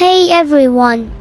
Hey everyone!